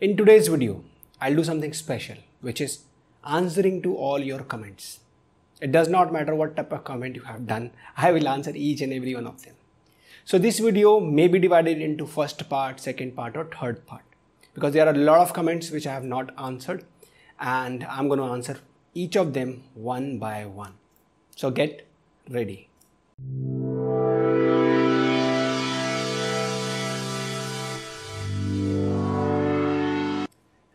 In today's video, I'll do something special, which is answering to all your comments. It does not matter what type of comment you have done, I will answer each and every one of them. So this video may be divided into first part, second part or third part because there are a lot of comments which I have not answered and I'm going to answer each of them one by one. So get ready.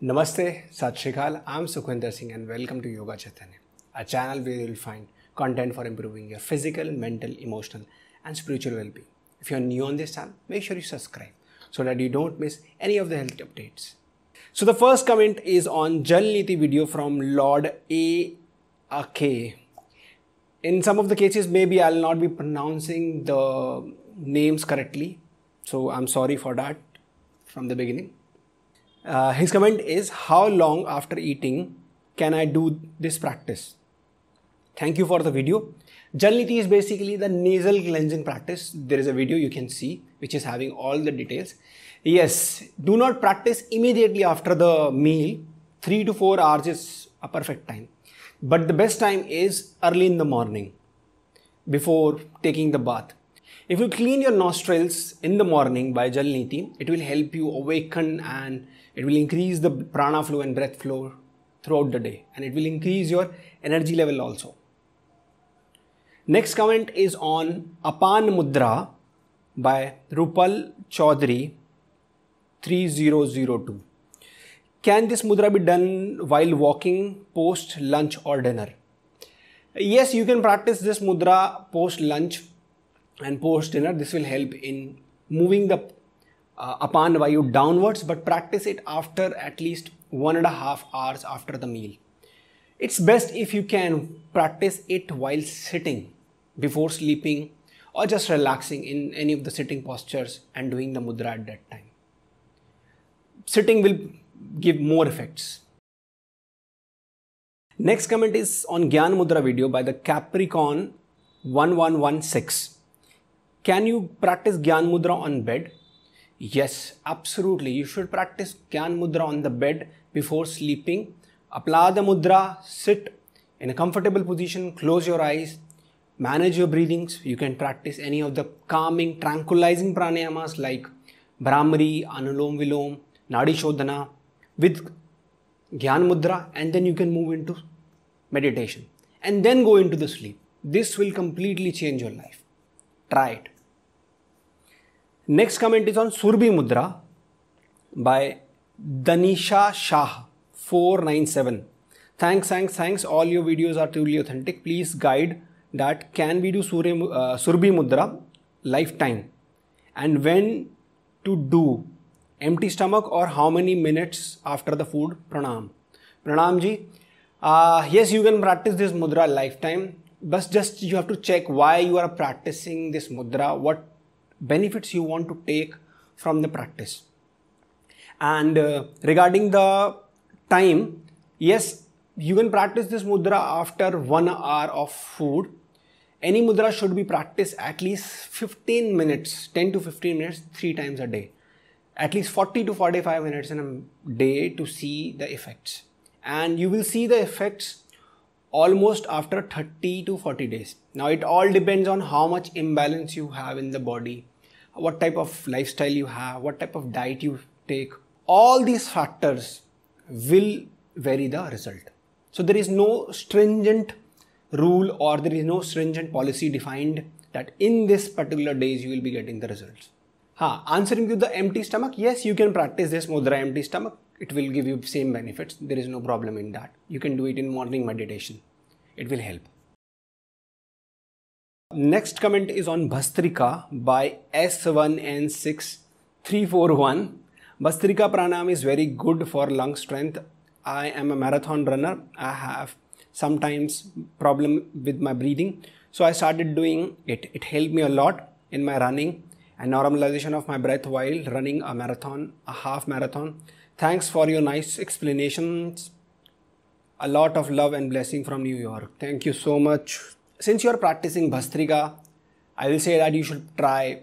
Namaste, Sat Shri Akal. I'm Sukhwinder Singh and welcome to Yoga Chaitanya, a channel where you'll find content for improving your physical, mental, emotional, and spiritual well-being. If you're new on this channel, make sure you subscribe so that you don't miss any of the health updates. So the first comment is on Jal Neti video from Lord A. Ake. In some of the cases, maybe I'll not be pronouncing the names correctly. So I'm sorry for that from the beginning. Uh, his comment is How long after eating can I do this practice? Thank you for the video. Jal Neti is basically the nasal cleansing practice. There is a video you can see which is having all the details. Yes, do not practice immediately after the meal. 3 to 4 hours is a perfect time. But the best time is early in the morning before taking the bath. If you clean your nostrils in the morning by Jal Neti, it will help you awaken and it will increase the prana flow and breath flow throughout the day and it will increase your energy level also. Next comment is on Apan Mudra by Rupal Chaudhary 3002. Can this mudra be done while walking, post lunch or dinner? Yes, you can practice this mudra post lunch and post dinner. This will help in moving the uh, apan vayu downwards, but practice it after at least one and a half hours after the meal. It's best if you can practice it while sitting before sleeping or just relaxing in any of the sitting postures and doing the mudra at that time. Sitting will give more effects. Next comment is on Gyan Mudra video by the Capricorn 1116. Can you practice Gyan Mudra on bed? Yes, absolutely. You should practice Gyan Mudra on the bed before sleeping. Apply the Mudra, sit in a comfortable position, close your eyes, manage your breathings. You can practice any of the calming, tranquilizing pranayamas like Bhramari, Anulom Vilom, Nadi Shodhana with Gyan Mudra and then you can move into meditation and then go into the sleep. This will completely change your life. Try it. Next comment is on Surbhi Mudra by Danisha Shah 497. Thanks, thanks, thanks. All your videos are truly authentic. Please guide that can we do Surya, uh, Surbi Mudra lifetime and when to do empty stomach or how many minutes after the food pranam pranam ji uh, yes you can practice this mudra lifetime but just you have to check why you are practicing this mudra what benefits you want to take from the practice. And uh, regarding the time yes you can practice this mudra after one hour of food. Any mudra should be practiced at least 15 minutes 10 to 15 minutes three times a day. At least 40 to 45 minutes in a day to see the effects. And you will see the effects almost after 30 to 40 days now it all depends on how much imbalance you have in the body what type of lifestyle you have what type of diet you take all these factors will vary the result so there is no stringent rule or there is no stringent policy defined that in this particular days you will be getting the results. Ha, answering to the empty stomach, yes, you can practice this mudra empty stomach. It will give you same benefits. There is no problem in that. You can do it in morning meditation. It will help. Next comment is on Bhastrika by S1N6341. Bhastrika pranam is very good for lung strength. I am a marathon runner. I have sometimes problem with my breathing. So I started doing it. It helped me a lot in my running and normalization of my breath while running a marathon, a half marathon. Thanks for your nice explanations. A lot of love and blessing from New York. Thank you so much. Since you are practicing Bhastrika, I will say that you should try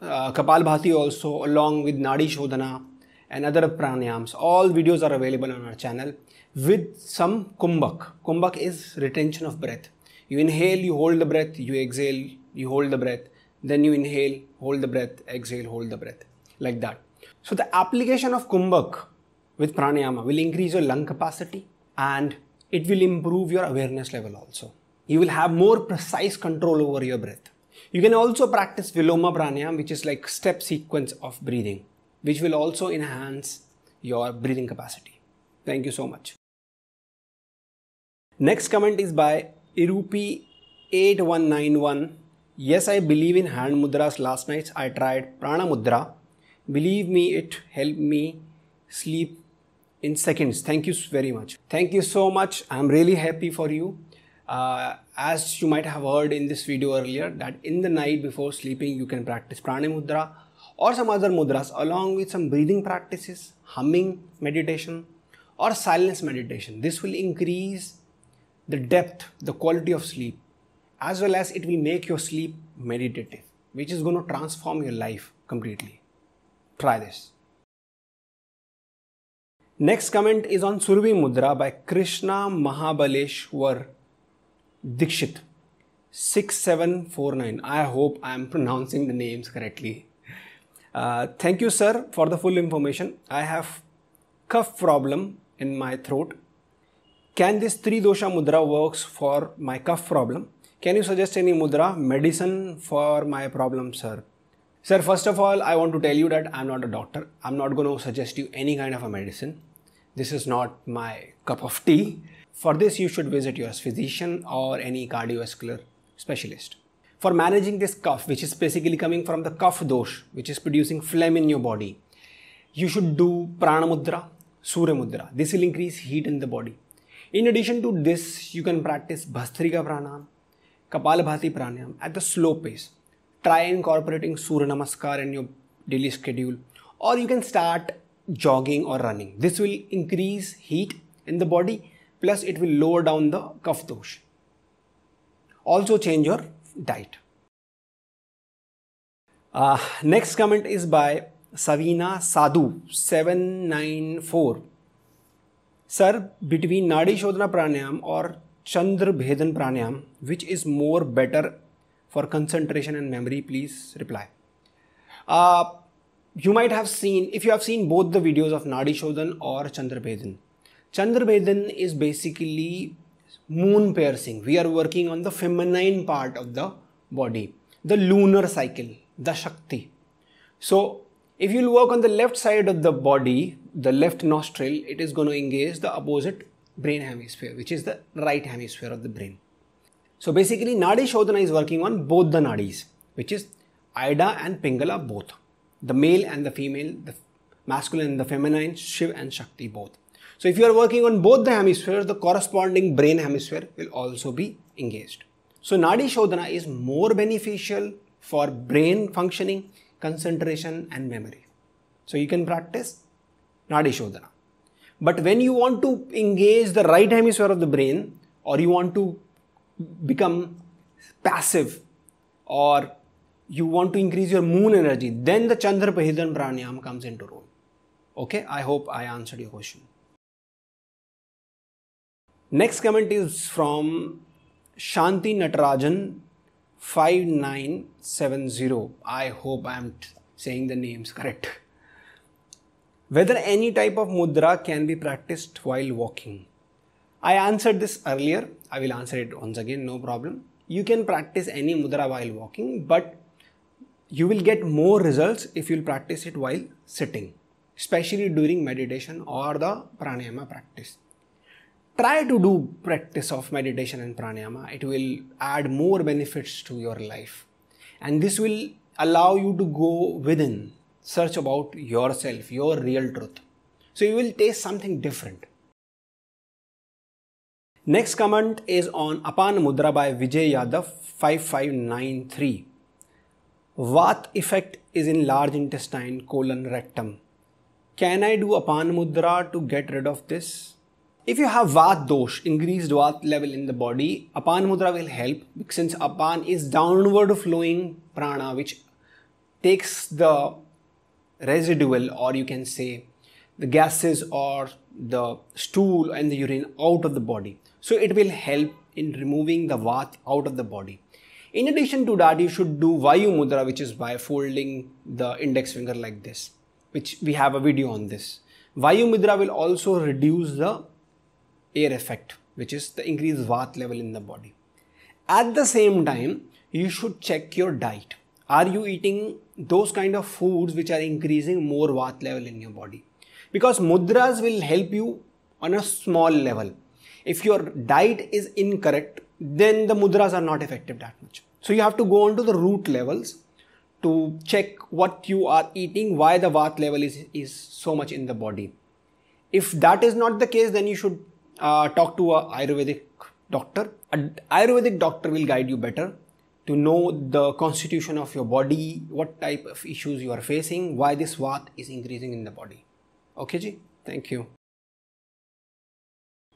uh, Kapalbhati also along with Nadi Shodhana and other pranayams. All videos are available on our channel with some kumbhak. Kumbhak is retention of breath. You inhale, you hold the breath, you exhale, you hold the breath, then you inhale, hold the breath, exhale, hold the breath, like that. So the application of kumbhak with pranayama will increase your lung capacity and it will improve your awareness level also. You will have more precise control over your breath. You can also practice Viloma Pranayama, which is like step sequence of breathing, which will also enhance your breathing capacity. Thank you so much. Next comment is by Irupi8191. Yes, I believe in hand mudras. Last night I tried Prana Mudra. Believe me, it helped me sleep in seconds. Thank you very much. Thank you so much. I'm really happy for you. Uh, as you might have heard in this video earlier that in the night before sleeping you can practice pranamudra or some other mudras along with some breathing practices, humming meditation or silence meditation. This will increase the depth, the quality of sleep as well as it will make your sleep meditative which is going to transform your life completely. Try this. Next comment is on Surbhi Mudra by Krishna Mahabaleshwar Dikshit 6749. I hope I am pronouncing the names correctly. Uh, thank you, sir, for the full information. I have cough problem in my throat. Can this three dosha mudra works for my cough problem? Can you suggest any mudra medicine for my problem, sir? Sir, first of all, I want to tell you that I'm not a doctor. I'm not going to suggest you any kind of a medicine. This is not my cup of tea. For this, you should visit your physician or any cardiovascular specialist. For managing this cough, which is basically coming from the kapha dosh, which is producing phlegm in your body, you should do prana mudra, surya mudra. This will increase heat in the body. In addition to this, you can practice Bhastrika pranayam, Kapalabhati pranayam at the slow pace. Try incorporating Surya Namaskar in your daily schedule और you can start jogging और running this will increase heat in the body plus it will lower down the kapha dosha also change your diet next comment is by Savina Sadhu seven nine four sir between Nadi Shodhana Pranayama और Chandra Bhedana Pranayama which is more better for concentration and memory, please reply. Uh, you might have seen, if you have seen both the videos of Nadi Shodhan or Chandra Bhedan, Chandrabhedan is basically moon piercing. We are working on the feminine part of the body, the lunar cycle, the Shakti. So, if you work on the left side of the body, the left nostril, it is going to engage the opposite brain hemisphere, which is the right hemisphere of the brain. So, basically, Nadi Shodhana is working on both the nadis, which is Ida and Pingala both. The male and the female, the masculine and the feminine, Shiv and Shakti both. So if you are working on both the hemispheres, the corresponding brain hemisphere will also be engaged. So Nadi Shodhana is more beneficial for brain functioning, concentration and memory. So you can practice Nadi Shodhana. But when you want to engage the right hemisphere of the brain or you want to become passive or you want to increase your moon energy, then the Chandra Bhedan Pranayam comes into role. Okay, I hope I answered your question. Next comment is from Shanti Natarajan 5970. I hope I am saying the names correct. Whether any type of mudra can be practiced while walking. I answered this earlier. I will answer it once again, no problem. You can practice any mudra while walking, but you will get more results if you'll practice it while sitting, especially during meditation or the pranayama practice. Try to do practice of meditation and pranayama. It will add more benefits to your life. And this will allow you to go within. Search about yourself your real truth. So you will taste something different next comment is on apan mudra by vijay yadav 5593 Vat effect is in large intestine colon rectum? Can i do apan mudra to get rid of this? If you have Vat dosh, increased Vat level in the body, Apan Mudra will help since Apan is downward flowing prana which takes the residual or you can say the gases or the stool and the urine out of the body. So it will help in removing the vat out of the body. In addition to that, you should do Vayu Mudra, which is by folding the index finger like this, which we have a video on this. Vayu Mudra will also reduce the air effect, which is the increased vat level in the body. At the same time, you should check your diet. Are you eating those kind of foods which are increasing more vat level in your body? Because mudras will help you on a small level. If your diet is incorrect, then the mudras are not effective that much. So you have to go on to the root levels to check what you are eating, why the vat level is, is so much in the body. If that is not the case, then you should uh, talk to a Ayurvedic doctor. An Ayurvedic doctor will guide you better to know the constitution of your body, what type of issues you are facing, why this vat is increasing in the body. Okay, ji? Thank you.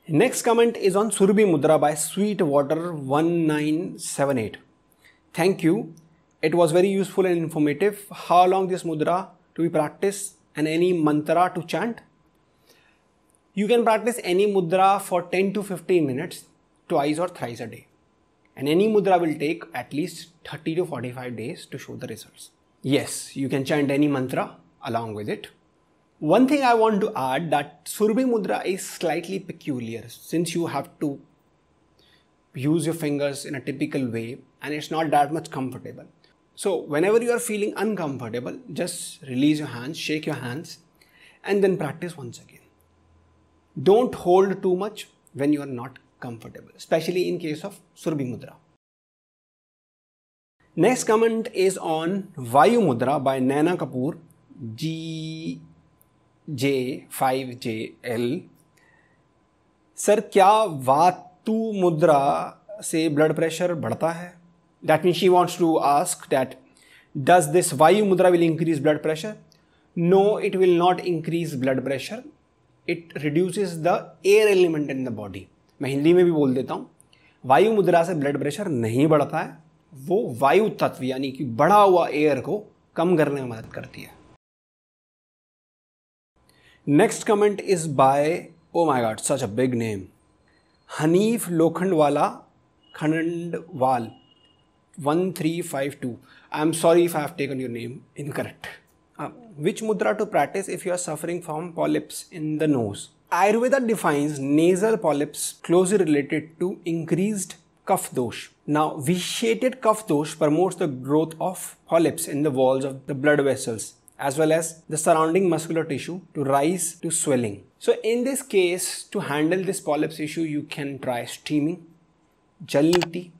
Next comment is on Surbhi Mudra by Sweetwater 1978. Thank you. It was very useful and informative. How long this mudra to be practiced and any mantra to chant? You can practice any mudra for 10 to 15 minutes twice or thrice a day. And any mudra will take at least 30 to 45 days to show the results. Yes, you can chant any mantra along with it. One thing I want to add that Surbhi Mudra is slightly peculiar since you have to use your fingers in a typical way and it's not that much comfortable. So whenever you are feeling uncomfortable, just release your hands, shake your hands and then practice once again. Don't hold too much when you are not comfortable, especially in case of Surbhi Mudra. Next comment is on Vayu Mudra by Naina Kapoor, G J five J L sir क्या वातु मुद्रा से blood pressure बढ़ता है? That mean she wants to ask that does this vayu mudra will increase blood pressure no it will not increase blood pressure it reduces the air element in the body मैं हिंदी में भी बोल देता हूँ। वायु मुद्रा से ब्लड प्रेशर नहीं बढ़ता है। वो वायु तत्व, यानी कि बढ़ा हुआ एयर को कम करने में मदद करती है। Next comment is by, oh my god, such a big name. Hanif Lokhandwala Khandwal 1352. I'm sorry if I have taken your name incorrect. Uh, which mudra to practice if you are suffering from polyps in the nose? Ayurveda defines nasal polyps closely related to increased kapha dosh. Now, vitiated kapha dosh promotes the growth of polyps in the walls of the blood vessels as well as the surrounding muscular tissue to rise to swelling. So in this case, to handle this polyps issue, you can try steaming, Jalneti,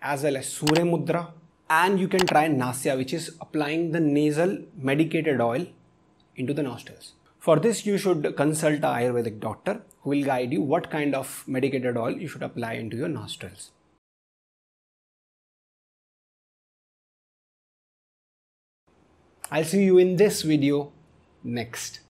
as well as Surya Mudra, and you can try Nasya, which is applying the nasal medicated oil into the nostrils. For this, you should consult a Ayurvedic doctor who will guide you what kind of medicated oil you should apply into your nostrils. I'll see you in this video next.